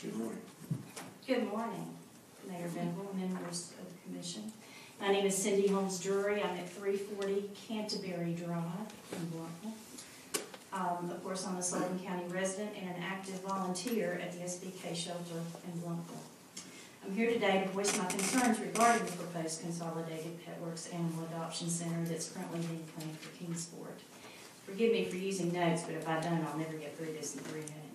Good morning. Good morning, Mayor Venable, members of the commission. My name is Cindy Holmes Drury. I'm at 340 Canterbury Drive in Blountville. Um, Of course, I'm a Sullivan County resident and an active volunteer at the SBK shelter in Blountville. I'm here today to voice my concerns regarding the proposed consolidated Pet Works Animal Adoption Center that's currently being planned for Kingsport. Forgive me for using notes, but if I don't, I'll never get through this in three minutes.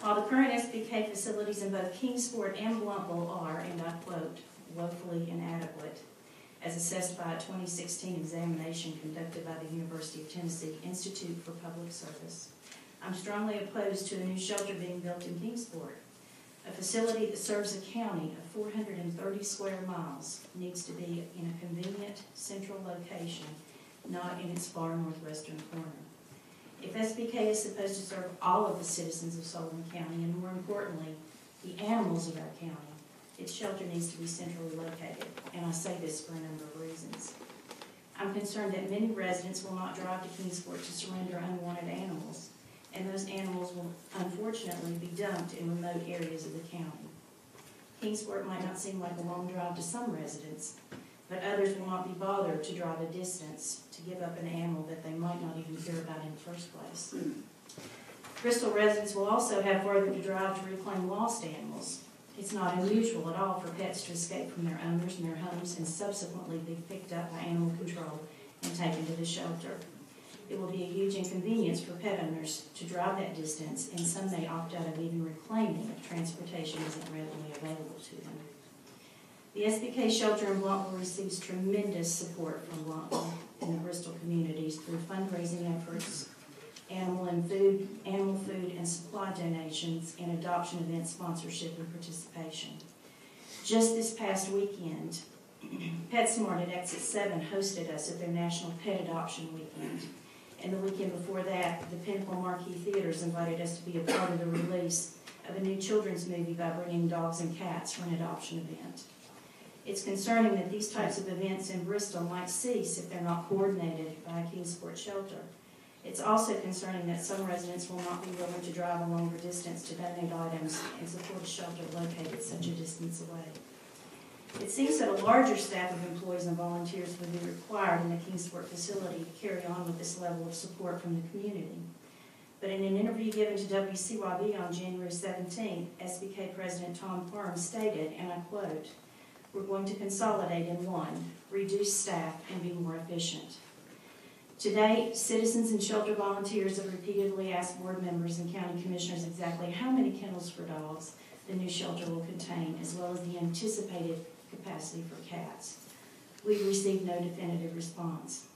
While the current SBK facilities in both Kingsport and Blountville are, and I quote, woefully inadequate, as assessed by a 2016 examination conducted by the University of Tennessee Institute for Public Service, I'm strongly opposed to a new shelter being built in Kingsport. A facility that serves a county of 430 square miles needs to be in a convenient central location, not in its far northwestern corner. If SBK is supposed to serve all of the citizens of Sullivan County, and more importantly, the animals of our county, its shelter needs to be centrally located, and I say this for a number of reasons. I'm concerned that many residents will not drive to Kingsport to surrender unwanted animals, and those animals will unfortunately be dumped in remote areas of the county. Kingsport might not seem like a long drive to some residents, but others will not be bothered to drive a distance to give up an animal that they might not even hear about in the first place. Bristol residents will also have further to drive to reclaim lost animals. It's not unusual at all for pets to escape from their owners and their homes and subsequently be picked up by animal control and taken to the shelter. It will be a huge inconvenience for pet owners to drive that distance, and some may opt out of even reclaiming if transportation isn't readily available to them. The SBK shelter in Blountville receives tremendous support from Blountville and the Bristol communities through fundraising efforts, animal and food, animal food and supply donations, and adoption event sponsorship and participation. Just this past weekend, PetSmart at Exit 7 hosted us at their National Pet Adoption Weekend. And the weekend before that, the Pinnacle Marquee Theaters invited us to be a part of the release of a new children's movie by bringing dogs and cats for an adoption event. It's concerning that these types of events in Bristol might cease if they're not coordinated by a Kingsport shelter. It's also concerning that some residents will not be willing to drive a longer distance to donate items and support a shelter located such a distance away. It seems that a larger staff of employees and volunteers would be required in the Kingsport facility to carry on with this level of support from the community. But in an interview given to WCYB on January 17, SBK President Tom Farm stated, and I quote, "We're going to consolidate in one, reduce staff, and be more efficient." Today, citizens and shelter volunteers have repeatedly asked board members and county commissioners exactly how many kennels for dogs the new shelter will contain, as well as the anticipated capacity for cats. We've received no definitive response.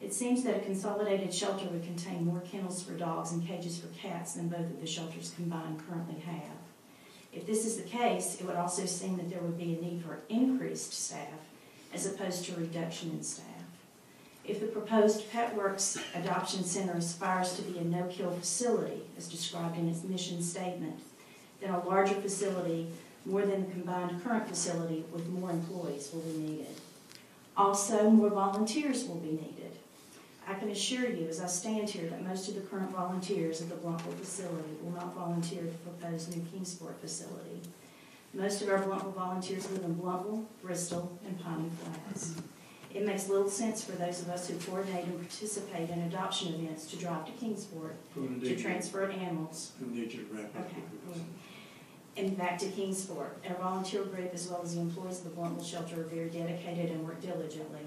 It seems that a consolidated shelter would contain more kennels for dogs and cages for cats than both of the shelters combined currently have. If this is the case, it would also seem that there would be a need for increased staff as opposed to a reduction in staff. If the proposed Pet Works Adoption Center aspires to be a no-kill facility, as described in its mission statement, then a larger facility, more than the combined current facility with more employees will be needed. Also, more volunteers will be needed. I can assure you, as I stand here, that most of the current volunteers at the Blountville facility will not volunteer at the proposed new Kingsport facility. Most of our Blountville volunteers live in Blountville, Bristol, and Piney Flats. It makes little sense for those of us who coordinate and participate in adoption events to drive to Kingsport to transfer animals who need to? Okay. and back to Kingsport. Our volunteer group, as well as the employees of the Blountville shelter, are very dedicated and work diligently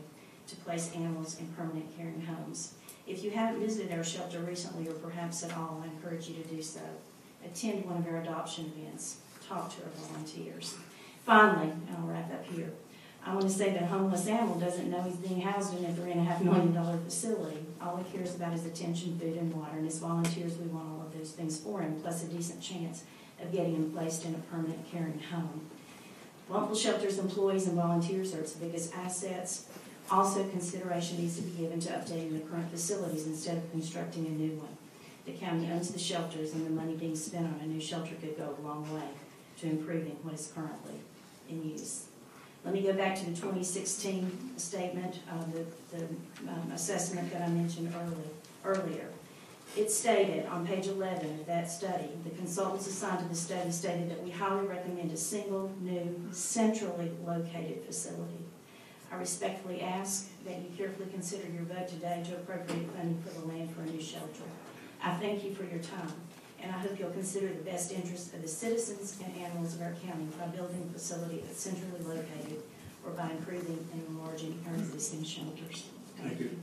to place animals in permanent caring homes. If you haven't visited our shelter recently or perhaps at all, I encourage you to do so. Attend one of our adoption events. Talk to our volunteers. Finally, I'll wrap up here, I want to say that a homeless animal doesn't know he's being housed in a three and a half million dollar facility. All he cares about is attention, food, and water, and as volunteers, we want all of those things for him, plus a decent chance of getting him placed in a permanent caring home. Blountville Shelter's employees and volunteers are its biggest assets. Also, consideration needs to be given to updating the current facilities instead of constructing a new one. The county owns the shelters, and the money being spent on a new shelter could go a long way to improving what is currently in use. Let me go back to the 2016 statement, uh, the the, um, assessment that I mentioned early- earlier. It stated on page 11 of that study, the consultants assigned to the study stated that we highly recommend a single, new, centrally located facility. I respectfully ask that you carefully consider your vote today to appropriate funding for the land for a new shelter. I thank you for your time, and I hope you'll consider the best interests of the citizens and animals of our county by building a facility that's centrally located or by improving and enlarging our existing shelters. Thank you.